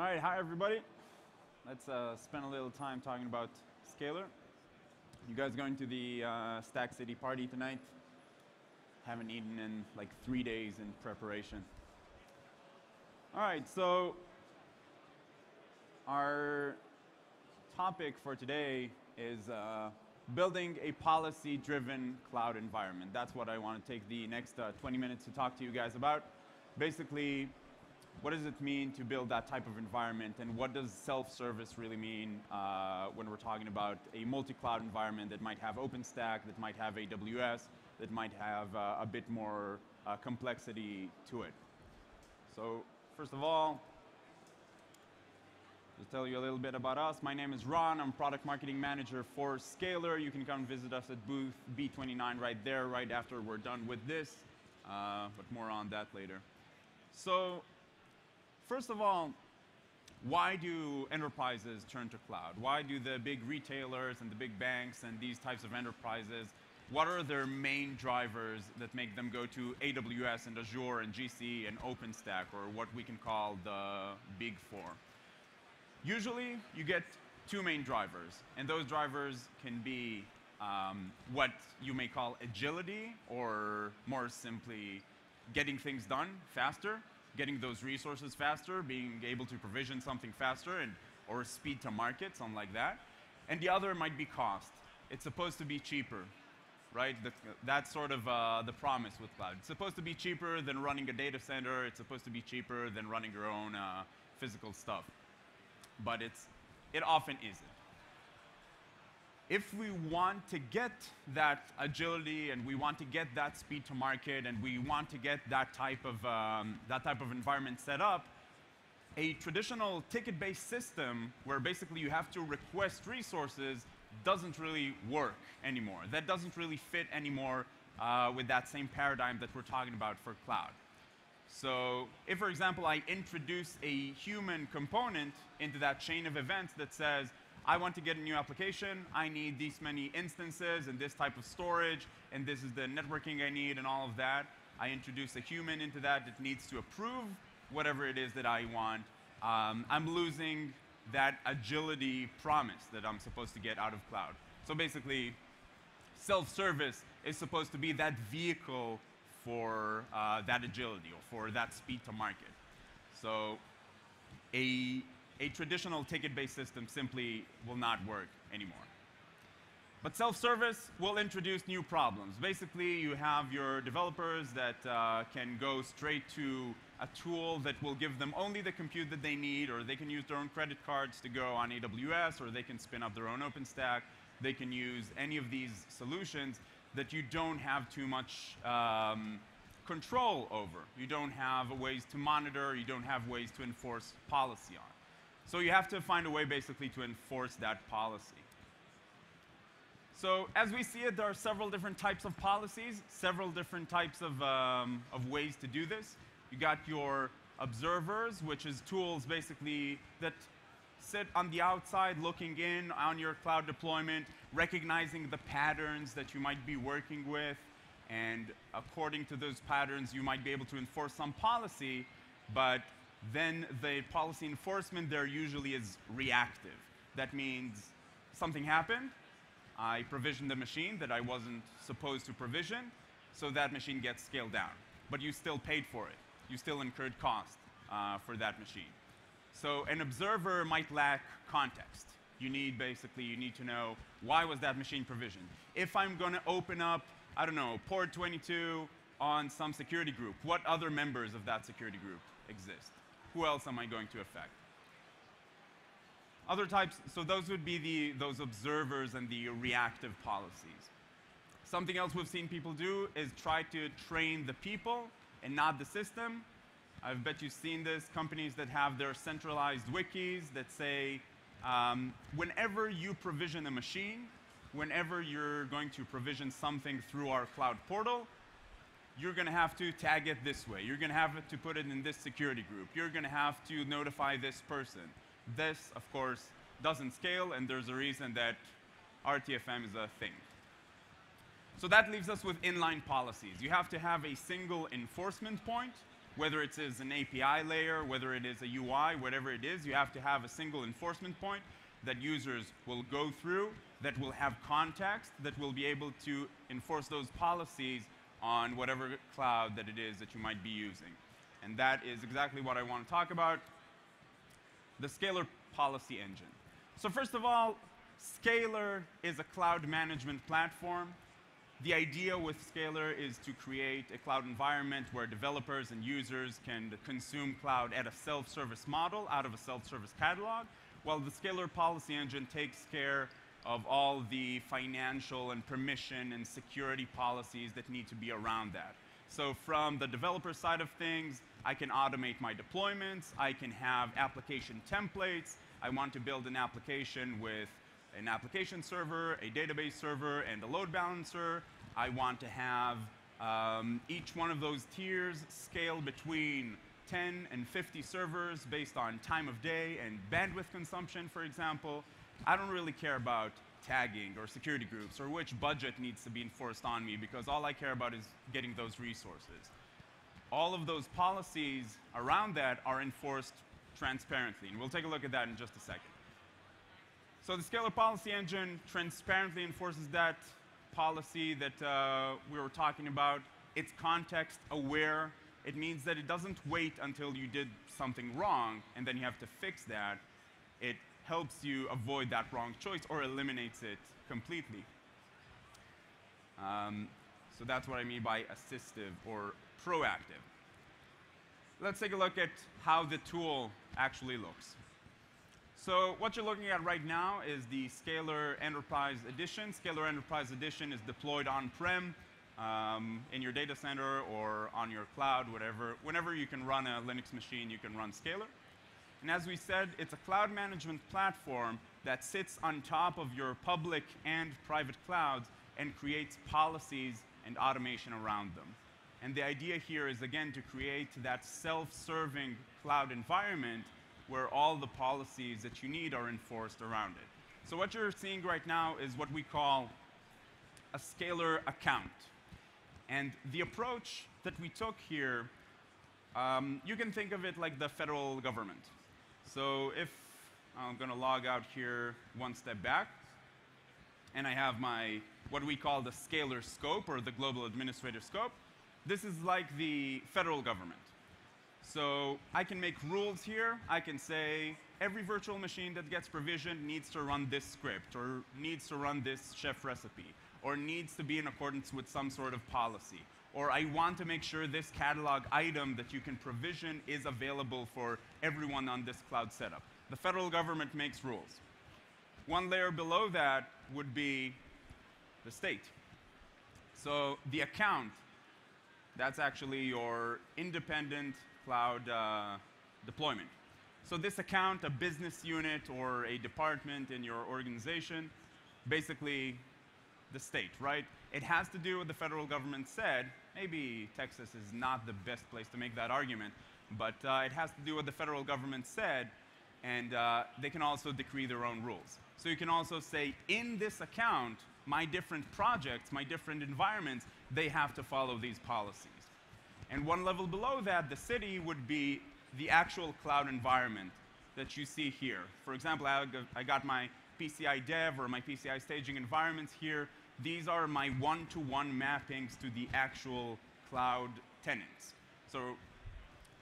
All right, hi everybody. Let's uh, spend a little time talking about Scalr. You guys going to the uh, Stack City party tonight? Haven't eaten in like three days in preparation. All right, so our topic for today is uh, building a policy-driven cloud environment. That's what I want to take the next uh, 20 minutes to talk to you guys about. Basically, what does it mean to build that type of environment, and what does self-service really mean uh, when we're talking about a multi-cloud environment that might have OpenStack, that might have AWS, that might have uh, a bit more uh, complexity to it. So first of all, to tell you a little bit about us, my name is Ron. I'm product marketing manager for Scalr. You can come visit us at booth B29 right there, right after we're done with this. Uh, but more on that later. So First of all, why do enterprises turn to cloud? Why do the big retailers and the big banks and these types of enterprises, what are their main drivers that make them go to AWS and Azure and GC and OpenStack, or what we can call the big four? Usually, you get two main drivers, and those drivers can be um, what you may call agility, or more simply, getting things done faster, getting those resources faster, being able to provision something faster, and, or speed to market, something like that. And the other might be cost. It's supposed to be cheaper, right? That's sort of uh, the promise with cloud. It's supposed to be cheaper than running a data center. It's supposed to be cheaper than running your own uh, physical stuff. But it's, it often isn't if we want to get that agility and we want to get that speed to market and we want to get that type of, um, that type of environment set up, a traditional ticket-based system where basically you have to request resources doesn't really work anymore. That doesn't really fit anymore uh, with that same paradigm that we're talking about for cloud. So if, for example, I introduce a human component into that chain of events that says, I want to get a new application. I need these many instances and this type of storage, and this is the networking I need and all of that. I introduce a human into that that needs to approve whatever it is that I want. Um, I'm losing that agility promise that I'm supposed to get out of cloud. So basically, self-service is supposed to be that vehicle for uh, that agility or for that speed to market. So a a traditional ticket-based system simply will not work anymore. But self-service will introduce new problems. Basically, you have your developers that uh, can go straight to a tool that will give them only the compute that they need, or they can use their own credit cards to go on AWS, or they can spin up their own OpenStack. They can use any of these solutions that you don't have too much um, control over. You don't have ways to monitor, you don't have ways to enforce policy on. So you have to find a way basically to enforce that policy. So as we see it, there are several different types of policies, several different types of, um, of ways to do this. You got your observers, which is tools basically that sit on the outside looking in on your cloud deployment, recognizing the patterns that you might be working with, and according to those patterns, you might be able to enforce some policy, but then the policy enforcement there usually is reactive. That means something happened, I provisioned a machine that I wasn't supposed to provision, so that machine gets scaled down. But you still paid for it. You still incurred cost uh, for that machine. So an observer might lack context. You need basically, you need to know why was that machine provisioned. If I'm going to open up, I don't know, port 22 on some security group, what other members of that security group exist? Who else am I going to affect? Other types, so those would be the, those observers and the reactive policies. Something else we've seen people do is try to train the people and not the system. I bet you've seen this, companies that have their centralized wikis that say, um, whenever you provision a machine, whenever you're going to provision something through our cloud portal, you're going to have to tag it this way. You're going to have to put it in this security group. You're going to have to notify this person. This, of course, doesn't scale, and there's a reason that RTFM is a thing. So that leaves us with inline policies. You have to have a single enforcement point Whether it is an API layer, whether it is a UI, whatever it is, you have to have a single enforcement point that users will go through, that will have context, that will be able to enforce those policies on whatever cloud that it is that you might be using. And that is exactly what I want to talk about, the Scalr Policy Engine. So first of all, Scalr is a cloud management platform. The idea with Scalr is to create a cloud environment where developers and users can consume cloud at a self-service model out of a self-service catalog, while the Scalr Policy Engine takes care of all the financial and permission and security policies that need to be around that. So from the developer side of things, I can automate my deployments, I can have application templates, I want to build an application with an application server, a database server, and a load balancer. I want to have um, each one of those tiers scale between 10 and 50 servers based on time of day and bandwidth consumption, for example. I don't really care about tagging or security groups or which budget needs to be enforced on me because all I care about is getting those resources. All of those policies around that are enforced transparently, and we'll take a look at that in just a second. So the Scalr Policy Engine transparently enforces that policy that uh, we were talking about. It's context aware. It means that it doesn't wait until you did something wrong and then you have to fix that. It helps you avoid that wrong choice or eliminates it completely. Um, so that's what I mean by assistive or proactive. Let's take a look at how the tool actually looks. So what you're looking at right now is the Scalr Enterprise Edition. Scalr Enterprise Edition is deployed on-prem um, in your data center or on your cloud, whatever. Whenever you can run a Linux machine, you can run Scalr. And as we said, it's a cloud management platform that sits on top of your public and private clouds and creates policies and automation around them. And the idea here is, again, to create that self-serving cloud environment where all the policies that you need are enforced around it. So what you're seeing right now is what we call a Scalr account. And the approach that we took here, um, you can think of it like the federal government. So if I'm going to log out here one step back, and I have my, what we call the Scalr scope or the global administrator scope, this is like the federal government. So I can make rules here. I can say every virtual machine that gets provisioned needs to run this script or needs to run this chef recipe or needs to be in accordance with some sort of policy or I want to make sure this catalog item that you can provision is available for everyone on this cloud setup. The federal government makes rules. One layer below that would be the state. So the account, that's actually your independent cloud uh, deployment. So this account, a business unit or a department in your organization, basically the state, right? It has to do what the federal government said. Maybe Texas is not the best place to make that argument, but uh, it has to do what the federal government said, and uh, they can also decree their own rules. So you can also say, in this account, my different projects, my different environments, they have to follow these policies. And one level below that, the city would be the actual cloud environment that you see here. For example, I got my PCI dev or my PCI staging environments here these are my one-to-one mappings to the actual cloud tenants. So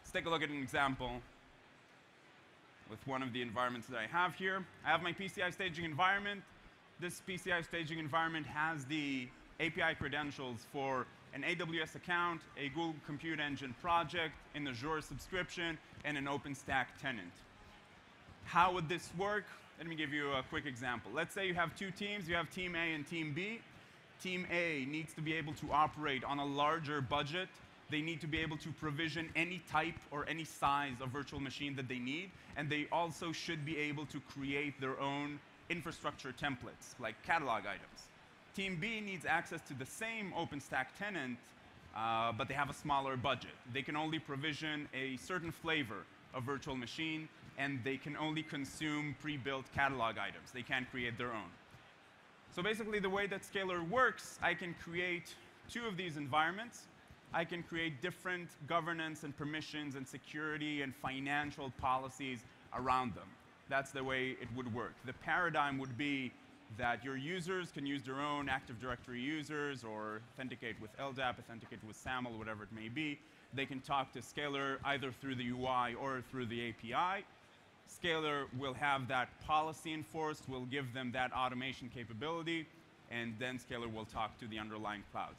let's take a look at an example with one of the environments that I have here. I have my PCI staging environment. This PCI staging environment has the API credentials for an AWS account, a Google Compute Engine project, an Azure subscription, and an OpenStack tenant. How would this work? Let me give you a quick example. Let's say you have two teams. You have Team A and Team B. Team A needs to be able to operate on a larger budget. They need to be able to provision any type or any size of virtual machine that they need. And they also should be able to create their own infrastructure templates, like catalog items. Team B needs access to the same OpenStack tenant, uh, but they have a smaller budget. They can only provision a certain flavor of virtual machine and they can only consume pre-built catalog items. They can't create their own. So basically the way that Scalr works, I can create two of these environments. I can create different governance and permissions and security and financial policies around them. That's the way it would work. The paradigm would be that your users can use their own Active Directory users or authenticate with LDAP, authenticate with SAML, whatever it may be. They can talk to Scalr either through the UI or through the API. Scalr will have that policy enforced, will give them that automation capability, and then Scalr will talk to the underlying cloud.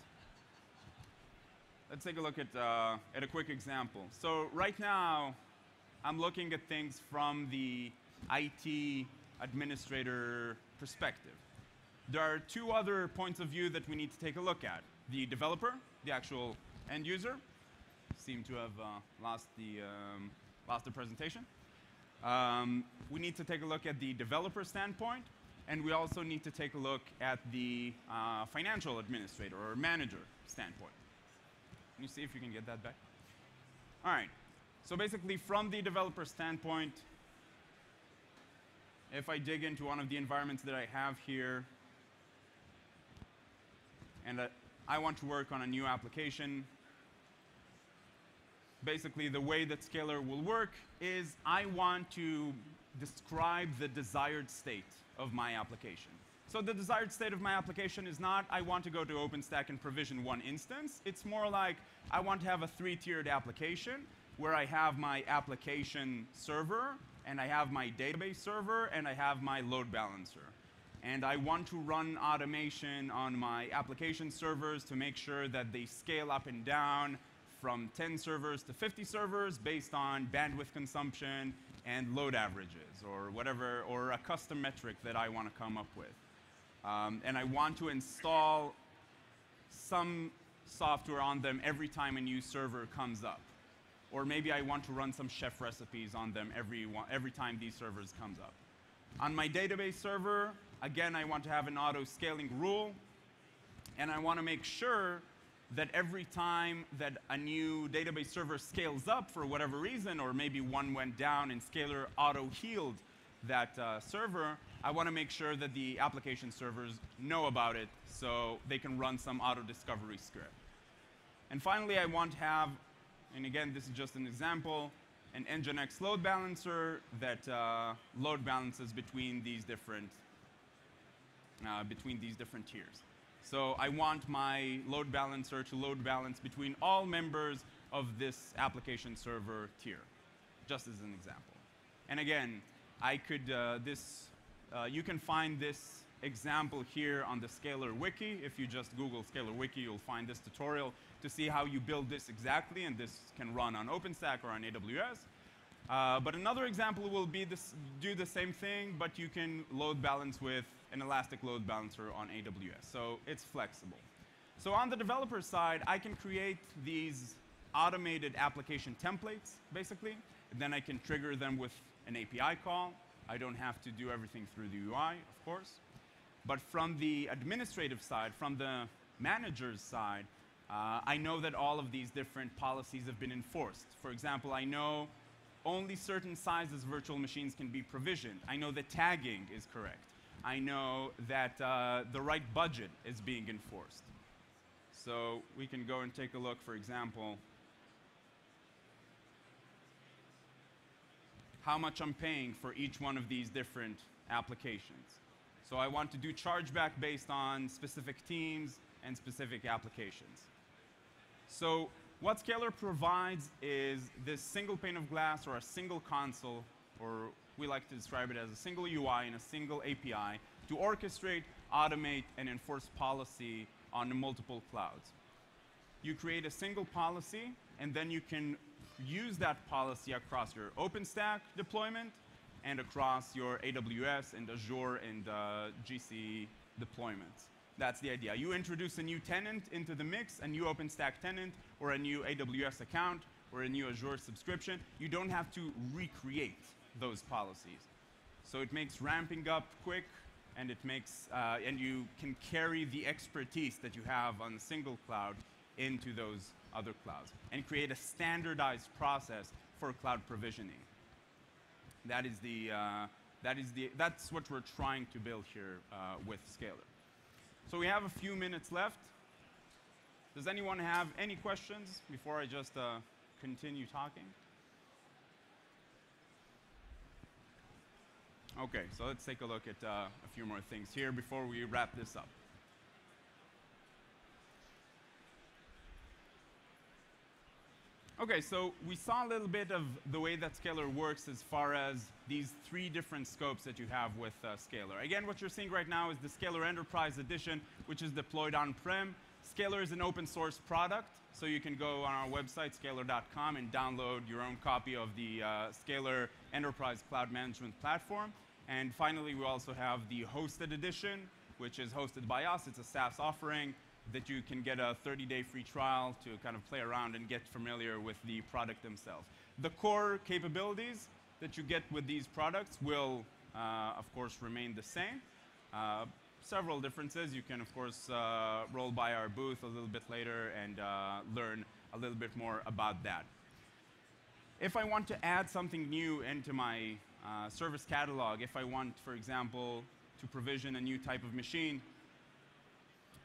Let's take a look at, uh, at a quick example. So right now, I'm looking at things from the IT administrator perspective. There are two other points of view that we need to take a look at. The developer, the actual end user, seem to have uh, lost, the, um, lost the presentation. Um, we need to take a look at the developer standpoint, and we also need to take a look at the uh, financial administrator or manager standpoint. Can you see if you can get that back? All right. So basically, from the developer standpoint, if I dig into one of the environments that I have here, and I want to work on a new application, basically the way that Scalr will work is I want to describe the desired state of my application. So the desired state of my application is not I want to go to OpenStack and provision one instance. It's more like I want to have a three-tiered application where I have my application server, and I have my database server, and I have my load balancer. And I want to run automation on my application servers to make sure that they scale up and down from 10 servers to 50 servers based on bandwidth consumption and load averages or whatever, or a custom metric that I want to come up with. Um, and I want to install some software on them every time a new server comes up. Or maybe I want to run some chef recipes on them every, every time these servers comes up. On my database server, again, I want to have an auto scaling rule. And I want to make sure that every time that a new database server scales up for whatever reason, or maybe one went down and Scalr auto healed that uh, server, I want to make sure that the application servers know about it so they can run some auto discovery script. And finally, I want to have, and again, this is just an example, an Nginx load balancer that uh, load balances between these different uh, between these different tiers. So I want my load balancer to load balance between all members of this application server tier, just as an example. And again, I could, uh, this, uh, you can find this example here on the Scalr Wiki. If you just Google Scalr Wiki, you'll find this tutorial to see how you build this exactly, and this can run on OpenStack or on AWS. Uh, but another example will be this, do the same thing, but you can load balance with an elastic load balancer on AWS. So it's flexible. So on the developer side, I can create these automated application templates, basically. Then I can trigger them with an API call. I don't have to do everything through the UI, of course. But from the administrative side, from the manager's side, uh, I know that all of these different policies have been enforced. For example, I know only certain sizes virtual machines can be provisioned. I know the tagging is correct. I know that uh, the right budget is being enforced. So we can go and take a look, for example, how much I'm paying for each one of these different applications. So I want to do chargeback based on specific teams and specific applications. So what Scalr provides is this single pane of glass or a single console, or we like to describe it as a single UI and a single API to orchestrate, automate, and enforce policy on multiple clouds. You create a single policy, and then you can use that policy across your OpenStack deployment and across your AWS and Azure and uh, GC deployments. That's the idea. You introduce a new tenant into the mix, a new OpenStack tenant, or a new AWS account, or a new Azure subscription. You don't have to recreate those policies. So it makes ramping up quick, and it makes, uh, and you can carry the expertise that you have on a single cloud into those other clouds, and create a standardized process for cloud provisioning. That is the, uh, that is the, that's what we're trying to build here uh, with Scalr. So we have a few minutes left. Does anyone have any questions before I just uh, continue talking? Okay, so let's take a look at uh, a few more things here before we wrap this up. Okay, so we saw a little bit of the way that Scalr works as far as these three different scopes that you have with uh, Scalr. Again, what you're seeing right now is the Scalr Enterprise Edition, which is deployed on-prem. Scalr is an open source product, so you can go on our website, scalr.com, and download your own copy of the uh, Scalr Enterprise Cloud Management Platform. And finally, we also have the hosted edition, which is hosted by us. It's a SaaS offering that you can get a 30-day free trial to kind of play around and get familiar with the product themselves. The core capabilities that you get with these products will, uh, of course, remain the same. Uh, several differences. You can, of course, uh, roll by our booth a little bit later and uh, learn a little bit more about that. If I want to add something new into my uh, service catalog, if I want, for example, to provision a new type of machine,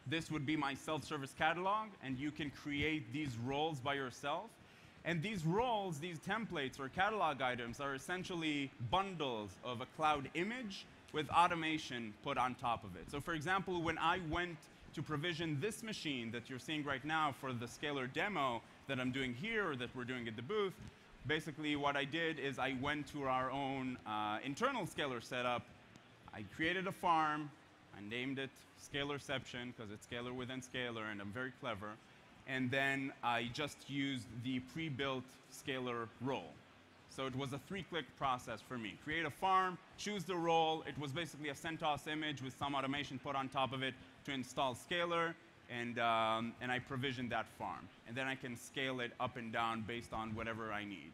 this would be my self-service catalog, and you can create these roles by yourself. And these roles, these templates or catalog items are essentially bundles of a cloud image with automation put on top of it. So for example, when I went to provision this machine that you're seeing right now for the Scalr demo that I'm doing here or that we're doing at the booth, basically what I did is I went to our own uh, internal Scalr setup, I created a farm, I named it Scalrception because it's Scalr within Scalr and I'm very clever. And then I just used the pre-built Scalr role. So it was a three-click process for me. Create a farm, choose the role. It was basically a CentOS image with some automation put on top of it to install Scalr, and, um, and I provision that farm. And then I can scale it up and down based on whatever I need.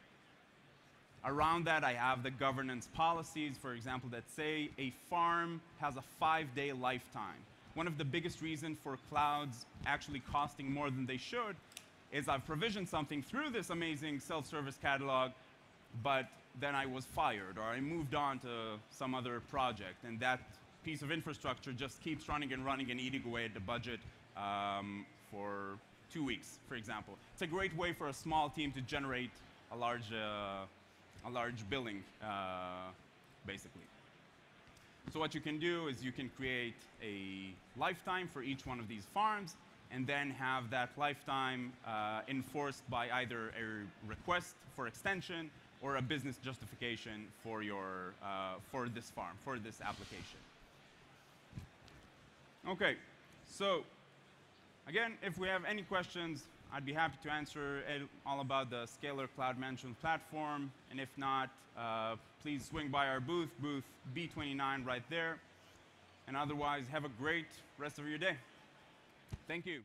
Around that, I have the governance policies, for example, that say a farm has a five-day lifetime. One of the biggest reasons for clouds actually costing more than they should is I've provisioned something through this amazing self-service catalog, but then I was fired or I moved on to some other project, and that piece of infrastructure just keeps running and running and eating away at the budget um, for two weeks, for example. It's a great way for a small team to generate a large uh, a large billing, uh, basically. So what you can do is you can create a lifetime for each one of these farms and then have that lifetime uh, enforced by either a request for extension or a business justification for, your, uh, for this farm, for this application. Okay, so again, if we have any questions, I'd be happy to answer all about the Scalr Cloud Management Platform. And if not, uh, please swing by our booth, booth B29 right there. And otherwise, have a great rest of your day. Thank you.